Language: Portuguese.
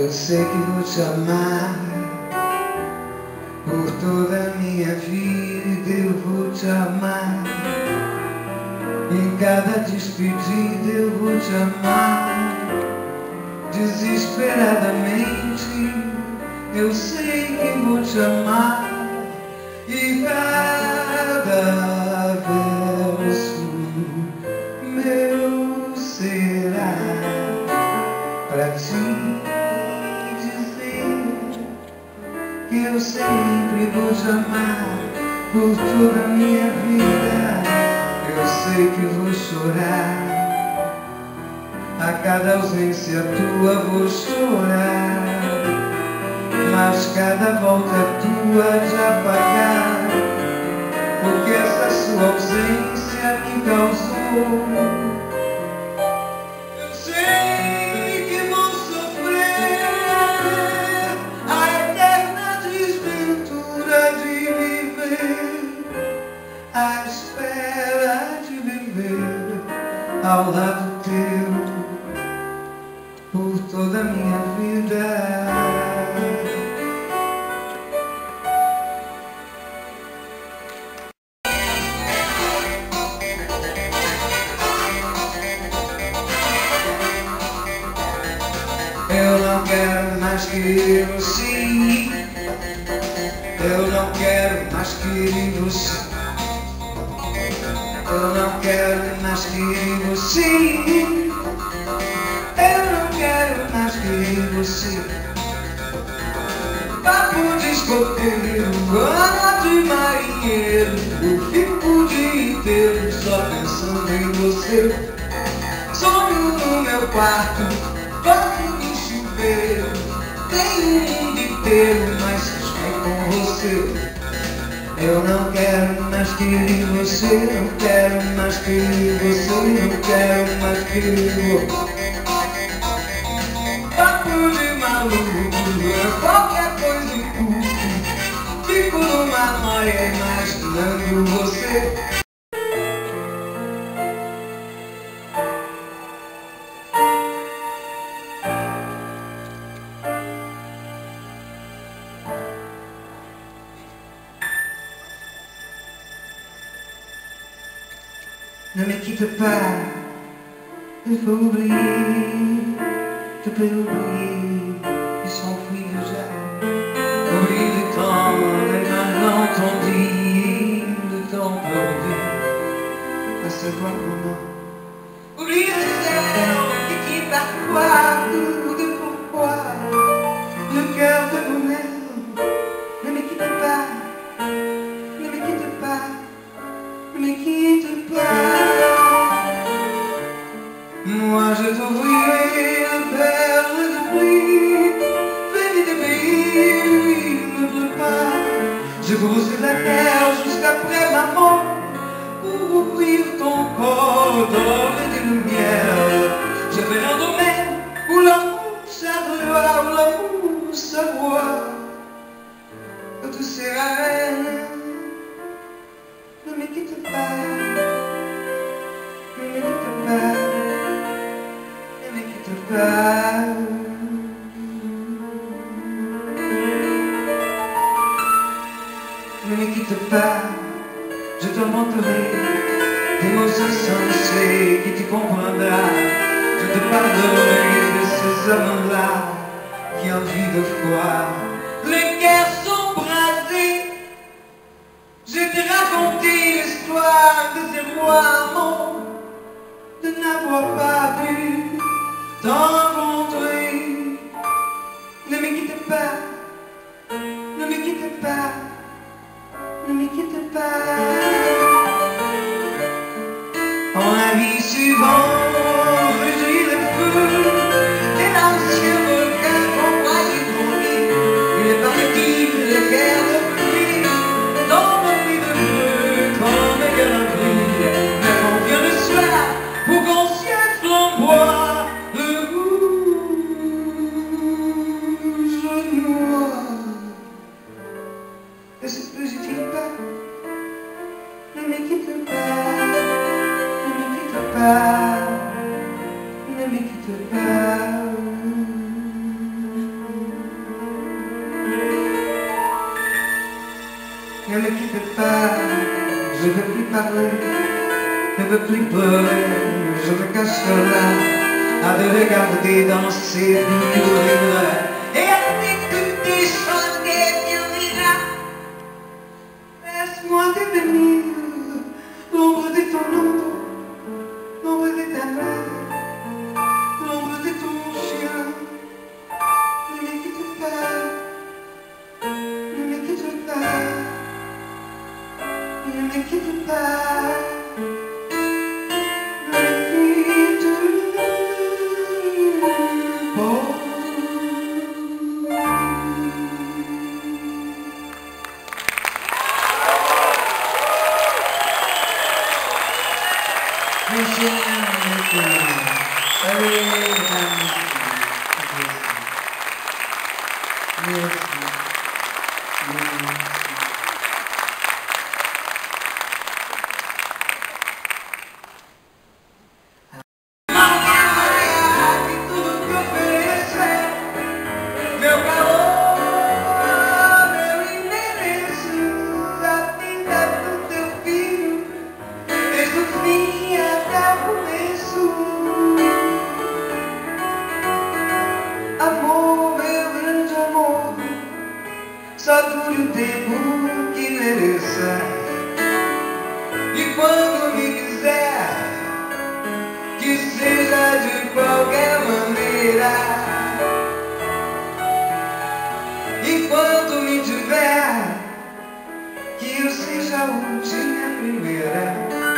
Eu sei que vou te amar por toda a minha vida. Eu vou te amar em cada despedida. Eu vou te amar desesperadamente. Eu sei que vou te amar e cada amar por toda a minha vida. Eu sei que vou chorar. A cada ausência tua vou chorar Mas cada volta tua de apagar Porque essa sua ao lado teu por toda a minha vida. Eu não quero mais querer você. Eu não quero mais querer você. Eu não quero mais querer você. Eu não quero mais querer você. Papo de escoteiro, gana de marinheiro. Eu fico o dia inteiro só pensando em você. Sonho no meu quarto, banho de chuveiro. Tenho o mundo inteiro, mas estou com você. Eu não quero mais querer você, não quero mais querer você, não quero mais querer você. Papo de maluco, é qualquer coisa em curto. Fico numa noia imaginando você. cry Ils oublier, tu peux oublier Ils s'enfuient déjà Oui, le temps est malentendu Le temps perdu À savoir comment Oublier les ailes Tu seras reine. Ne me quitte pas, ne me quitte pas, ne me quitte pas. Ne me quitte pas, je t'inventerai des mots insensés qui te comprendra. Je te pardonnerai de ces hommes-là qui ont envie de foi. Les guerres t'ai raconté l'histoire de ces amants, de n'avoir pas pu t'en rencontrer. Ne me quitte pas, ne me quitte pas, ne me quitte pas. En la vie suivante, pas, je ne veux plus parler, ne veux plus pleurer, je me cache là, à te regarder danser du Et à t'écouter chanter murmura. Laisse-moi devenir Meu Só dure o tempo que mereça. E quando me quiser Que seja de qualquer maneira. E quando me tiver Que eu seja um dia primeira.